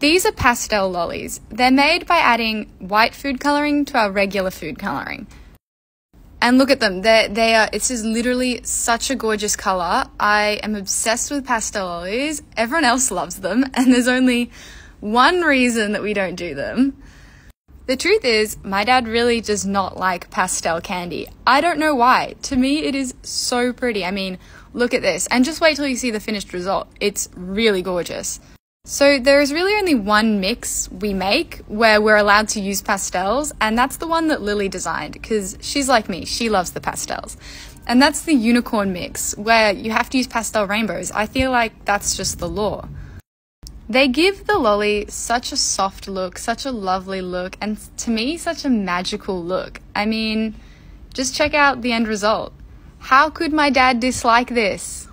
These are pastel lollies. They're made by adding white food coloring to our regular food coloring. And look at them. They they are this is literally such a gorgeous color. I am obsessed with pastel lollies. Everyone else loves them and there's only one reason that we don't do them. The truth is, my dad really does not like pastel candy. I don't know why. To me, it is so pretty. I mean, look at this. And just wait till you see the finished result. It's really gorgeous. So there is really only one mix we make where we're allowed to use pastels, and that's the one that Lily designed because she's like me, she loves the pastels. And that's the unicorn mix where you have to use pastel rainbows. I feel like that's just the law. They give the lolly such a soft look, such a lovely look, and to me, such a magical look. I mean, just check out the end result. How could my dad dislike this?